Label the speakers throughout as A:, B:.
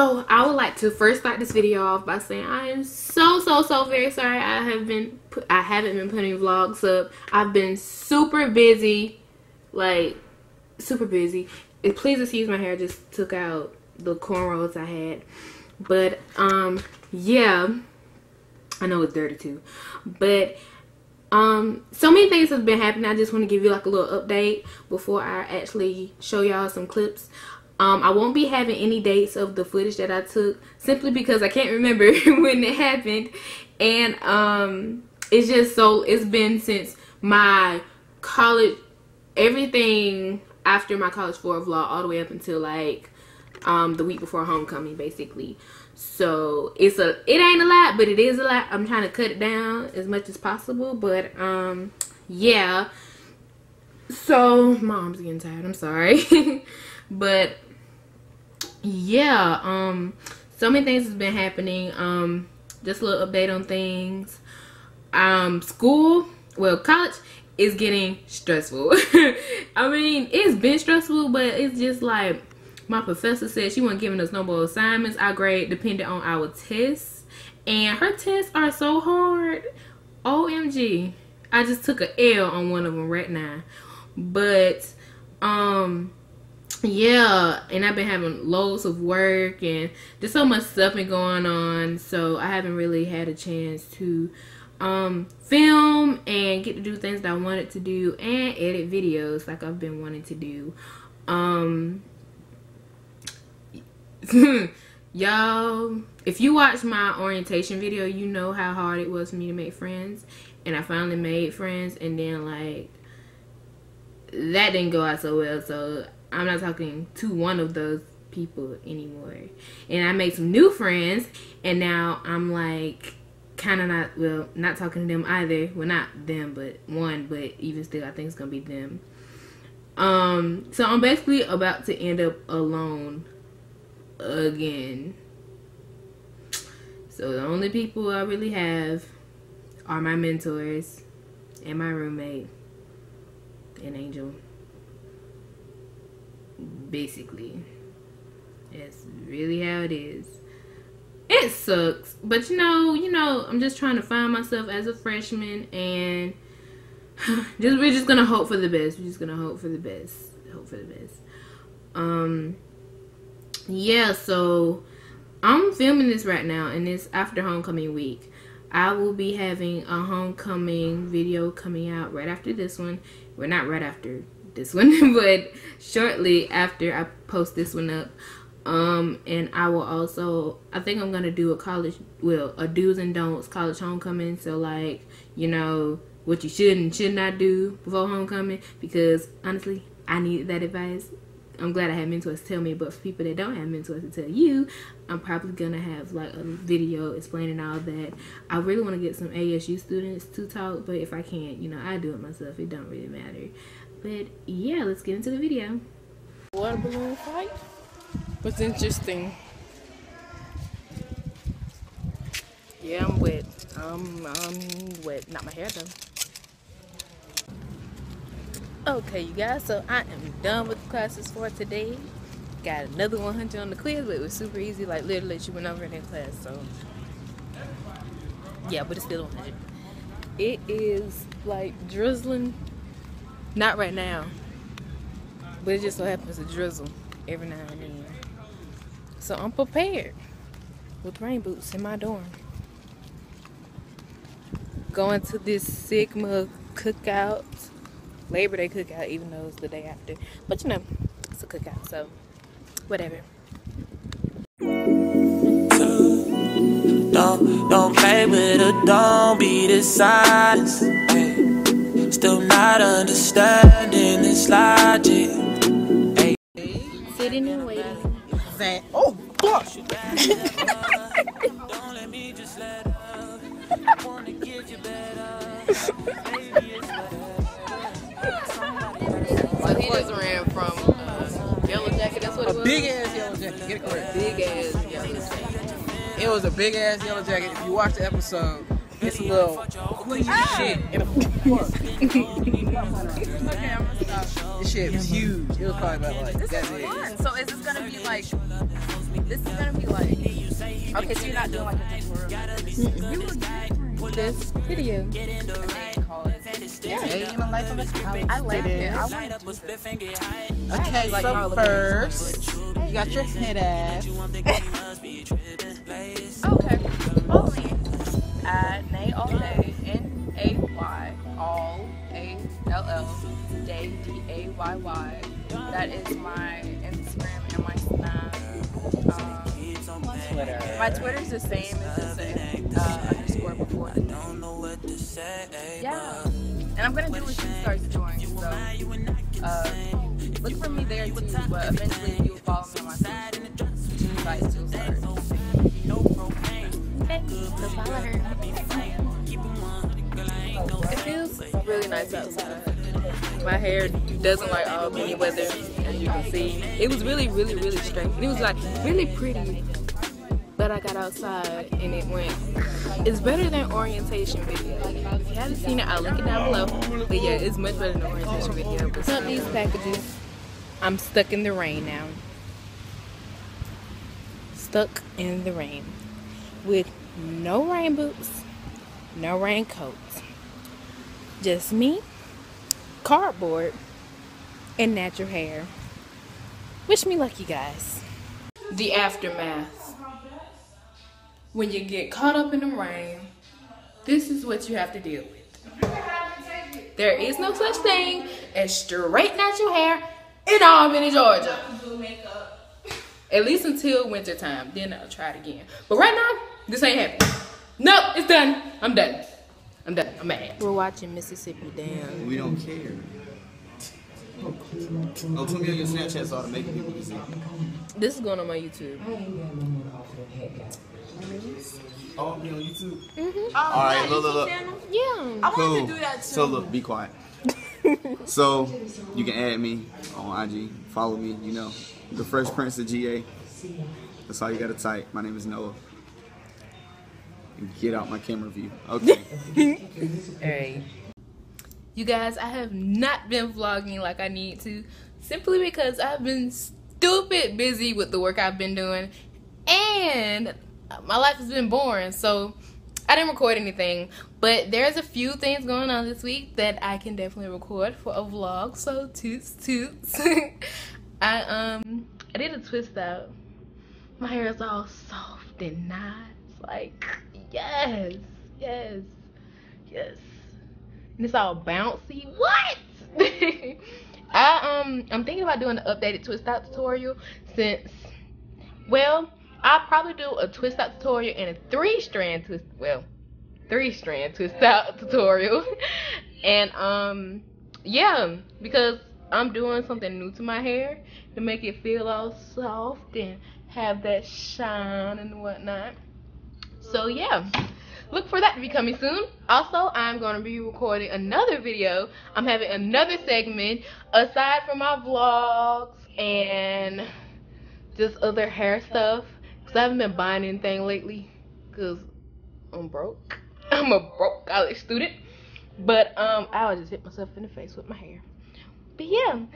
A: So I would like to first start this video off by saying I am so so so very sorry. I have been I haven't been putting vlogs up. I've been super busy, like super busy. Please excuse my hair. Just took out the cornrows I had, but um yeah, I know it's dirty too, but um so many things have been happening. I just want to give you like a little update before I actually show y'all some clips. Um, I won't be having any dates of the footage that I took simply because I can't remember when it happened. And um, it's just so, it's been since my college, everything after my college four vlog all the way up until like um, the week before homecoming basically. So it's a, it ain't a lot, but it is a lot. I'm trying to cut it down as much as possible. But um, yeah. So mom's getting tired. I'm sorry. but yeah um so many things has been happening. Um just a little update on things. Um school well college is getting stressful. I mean it's been stressful but it's just like my professor said she wasn't giving us no more assignments. Our grade depended on our tests and her tests are so hard. Omg i just took a l on one of them right now. But um yeah and i've been having loads of work and there's so much stuff been going on so i haven't really had a chance to um film and get to do things that i wanted to do and edit videos like i've been wanting to do. Um y'all if you watch my orientation video you know how hard it was for me to make friends and i finally made friends and then like that didn't go out so well so I'm not talking to one of those people anymore. And I made some new friends, and now I'm like kind of not well, not talking to them either. Well, not them, but one, but even still, I think it's gonna be them. Um, so I'm basically about to end up alone again. So the only people I really have are my mentors and my roommate and Angel basically. It's really how it is. It sucks, but you know, you know, I'm just trying to find myself as a freshman, and just we're just gonna hope for the best. We're just gonna hope for the best. Hope for the best. Um, yeah. So I'm filming this right now, and it's after homecoming week. I will be having a homecoming video coming out right after this one. We're well, not right after this one, but shortly after I post this one up. Um, and I will also, I think I'm gonna do a college, well, a do's and don'ts college homecoming. So like, you know, what you should and should not do before homecoming. Because honestly, I needed that advice. I'm glad I had mentors tell me, but for people that don't have mentors to tell you, I'm probably gonna have like a video explaining all that. I really want to get some ASU students to talk, but if I can't, you know, I do it myself. It don't really matter. But yeah, let's get into the video.
B: Water balloon fight was interesting. Yeah, I'm wet. I'm, I'm wet. Not my hair though. Okay, you guys, so I am done with the classes for today. Got another 100 on the quiz, but it was super easy. Like, literally, she went over in class, so. Yeah, but it's still 100. It is, like, drizzling not right now. But it just so happens to drizzle every now and then. So I'm prepared with rain boots in my dorm. Going to this Sigma cookout. Labor Day cookout, even though it's the day after. But you know, it's a cookout, so whatever. Don't, don't play with her, don't be dishonest still not understanding this logic. Hey.
A: Sitting and waiting.
B: That, oh, gosh. Don't
A: let me just let up.
B: I wanna give you better. Big ass Yellow Jacket, get it correct.
A: Big ass Yellow Jacket.
B: It was a big ass Yellow Jacket. If you watch the episode, it's a little queen ah! shit in a okay, I'm gonna stop. This shit was huge. It was probably about like
C: this that is big. Fun. So is this gonna be like
B: This is gonna be like. Okay, so you're not doing like a tutorial.
A: This video.
C: Yeah, in the life of a college
B: I like it. I
C: student.
B: want to.
C: Okay,
B: like
C: so first, you got your head ass.
B: Okay. Follow me at Nay All Day. N A Y All A L L Day D A Y Y. That is my Instagram and my Snap. Um,
C: Twitter.
B: my Twitter's the same. It's just a uh, underscore before the name. Yeah. And I'm gonna do what she starts doing. So uh, look for me there too. But eventually, if you follow me on my social sites, you'll start. It feels really nice outside. My hair doesn't like Albany weather, as you can see. It was really, really, really straight. It was like really pretty. But I got outside and it went. It's better than orientation video. If you haven't seen it, I'll link it down below. But yeah, it's much better than orientation video. But
A: Up these packages. I'm stuck in the rain now. Stuck in the rain. With no rain boots, no raincoats. Just me, cardboard, and natural hair. Wish me luck, you guys. The aftermath. When you get caught up in the rain, this is what you have to deal with. There is no such thing as straight natural hair in Albany, Georgia. At least until winter time. Then I'll try it again. But right now, this ain't happening. Nope, it's done. I'm done. I'm done. I'm mad. We're watching Mississippi Damned.
D: We don't care. Oh, put me on your Snapchat so I can make it people can see.
A: This is going on my YouTube.
D: Oh, me on YouTube.
A: Mm-hmm.
D: All right, look, look, look.
A: Yeah.
D: Cool. So look, be quiet. so you can add me on IG, follow me. You know, the Fresh Prince of GA. That's all you gotta type. My name is Noah. And get out my camera view. Okay.
A: Alright. You guys, I have not been vlogging like I need to simply because I've been stupid busy with the work I've been doing and my life has been boring. So I didn't record anything, but there's a few things going on this week that I can definitely record for a vlog. So toots toots. I um I did a twist out. My hair is all soft and nice. Like yes, yes, yes. And it's all bouncy. What? I um I'm thinking about doing an updated twist out tutorial since well I'll probably do a twist out tutorial and a three strand twist well three strand twist out tutorial and um yeah because I'm doing something new to my hair to make it feel all soft and have that shine and whatnot so yeah look for that to be coming soon. Also, I'm going to be recording another video. I'm having another segment aside from my vlogs and just other hair stuff. Because I haven't been buying anything lately because I'm broke. I'm a broke college student. But um, I'll just hit myself in the face with my hair. But yeah.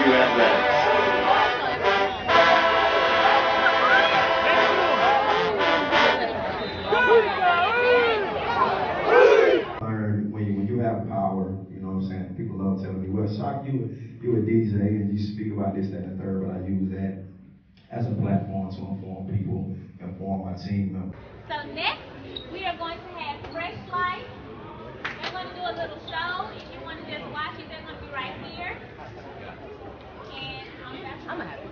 E: you have power you know what i'm saying. people love telling me, well, Shock, you you a DJ and you speak about this, that, and the third, but I use that as a platform to inform people, inform my team members.
F: So next, we are going to have Fresh Life. They're going to do a little show. If you want to just watch it, they're going to be right here. I'm gonna have